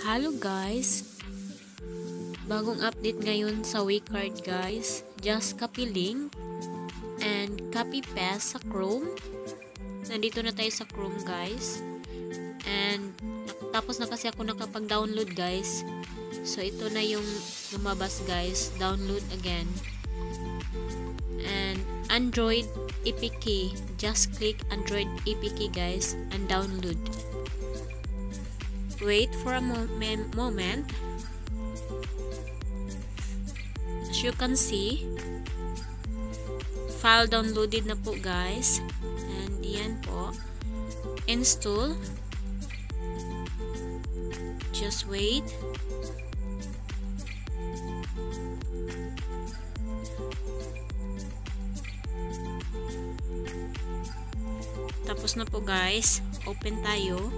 Hello guys! Bagong update ngayon sa Waycard guys. Just copy link and copy paste sa Chrome. Nandito na tayo sa Chrome guys. And tapos na kasi ako nakapag-download guys. So ito na yung lumabas guys. Download again. And Android APK. Just click Android APK guys and download. Wait for a mo moment. As you can see, file downloaded na po guys. And yan po. Install. Just wait. Tapos na po guys. Open tayo.